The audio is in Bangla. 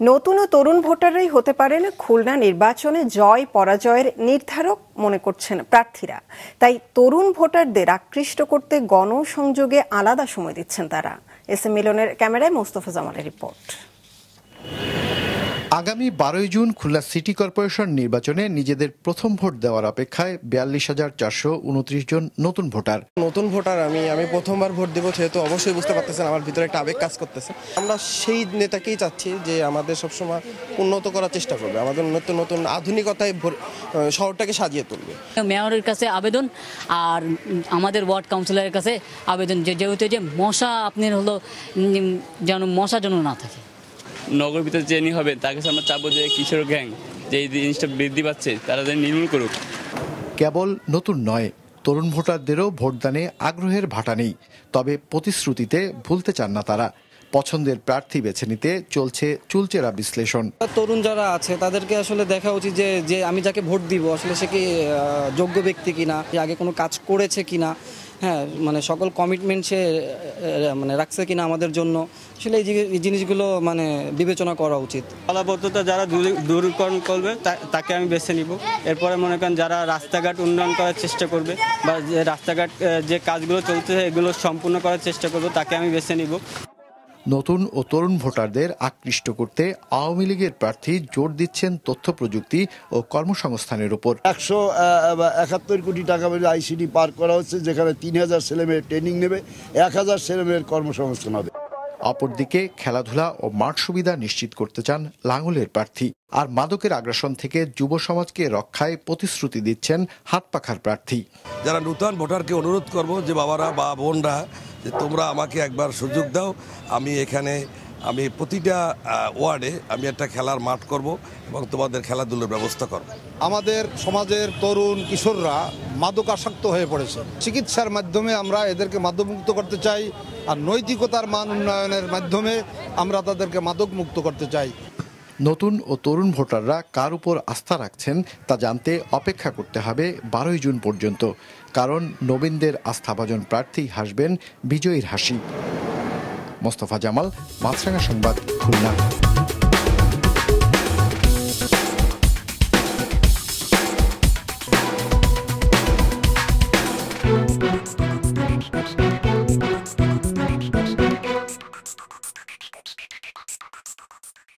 নতুন তরুণ ভোটাররাই হতে পারেন খুলনা নির্বাচনে জয় পরাজয়ের নির্ধারক মনে করছেন প্রার্থীরা। তাই তরুণ ভোটারদের আকৃষ্ট করতে গণসংযোগে আলাদা সময় দিচ্ছেন তারা। এস এম মিলনের ক্যামেরায় মোস্তফা জামালের রিপোর্ট। আগামী বারোই জুন খুলনা সিটি কর্পোরেশন নির্বাচনে নিজেদের প্রথম ভোট দেওয়ার অপেক্ষায় বিয়াল্লিশ হাজার চারশো উনত্রিশ জন নতুন ভোটার। নতুন ভোটার আমি আমি প্রথমবার ভোট দেবো সেহেতু অবশ্যই বুঝতে পারতেছেন আমার ভিতরে একটা আবেগ কাজ করতেছে। আমরা সেই নেতাকেই চাচ্ছি যে আমাদের সবসময় উন্নত করার চেষ্টা করবে আমাদের নতুন নতুন আধুনিকতায় শহরটাকে সাজিয়ে তুলবে। মেয়রের কাছে আবেদন আর আমাদের ওয়ার্ড কাউন্সিলরের কাছে আবেদন যে যেহেতু যে মশা আপনার হলো যেন মশা যেন না থাকে। নগর ভিতরে যিনি হবে তাকে আমরা চাবো যে কিশোর গ্যাং যে এই জিনিসটা বৃদ্ধি পাচ্ছে, তারা যেন নির্মূল করুক। কেবল নতুন নয়, তরুণ ভোটারদেরও ভোটদানে আগ্রহের ভাটা নেই। তবে প্রতিশ্রুতিতে ভুলতে চান না তারা। পছন্দের প্রার্থী বেছে নিতে চলছে চুলচেরা বিশ্লেষণ। তরুণ যারা আছে তাদেরকে আসলে দেখা উচিত যে যে আমি যাকে ভোট দিব আসলে সে কি যোগ্য ব্যক্তি কিনা আগে কোনো কাজ করেছে কিনা হ্যাঁ মানে সকল কমিটমেন্ট সে মানে রাখছে কিনা আমাদের জন্য আসলে এই জিনি- এই জিনিসগুলো মানে বিবেচনা করা উচিত। অলাবদ্ধতা যারা দূর- দূরীকরণ করবে তা- তাকে আমি বেছে নিব। এরপরে মনে করেন যারা রাস্তাঘাট উন্নয়ন করার চেষ্টা করবে বা যে রাস্তাঘাট যে কাজগুলো চলছে এগুলো সম্পূর্ণ করার চেষ্টা করব তাকে আমি বেছে নিব। নতুন ও তরুণ ভোটারদের আকৃষ্ট করতে আওয়ামী লীগের প্রার্থী জোর দিচ্ছেন তথ্য প্রযুক্তি ও কর্মসংস্থানের উপর। একশো একাত্তর কোটি টাকা মিলে আইসিডি পার করা হচ্ছে যেখানে তিন হাজার ছেলেমেয়ের ট্রেনিং নেবে এক হাজার ছেলেমেয়ের কর্মসংস্থান হবে। অপরদিকে খেলাধুলা ও মাঠ সুবিধা নিশ্চিত করতে চান লাঙ্গলের প্রার্থী। আর মাদকের আগ্রাসন থেকে যুব সমাজকে রক্ষায় প্রতিশ্রুতি দিচ্ছেন হাত পাখার প্রার্থী। যারা নূতন ভোটারকে অনুরোধ করব যে বাবারা বা বোনরা যে তোমরা আমাকে একবার সুযোগ দাও, আমি এখানে, আমি প্রতিটা ওয়ার্ডে আমি একটা খেলার মাঠ করব এবং তোমাদের খেলাধুলোর ব্যবস্থা করব। আমাদের সমাজের তরুণ কিশোররা মাদক আসক্ত হয়ে পড়েছে। চিকিৎসার মাধ্যমে আমরা এদেরকে মাদকমুক্ত করতে চাই আর নৈতিকতার মান উন্নয়নের মাধ্যমে আমরা তাদেরকে মাদক মুক্ত করতে চাই। নতুন ও তরুণ ভোটাররা কার উপর আস্থা রাখছেন তা জানতে অপেক্ষা করতে হবে বারোই জুন পর্যন্ত। কারণ নবীনদের আস্থাভাজন প্রার্থী হাসবেন বিজয়ীর হাসি। মোস্তফা জামাল, মাছরাঙা সংবাদ, খুলনা।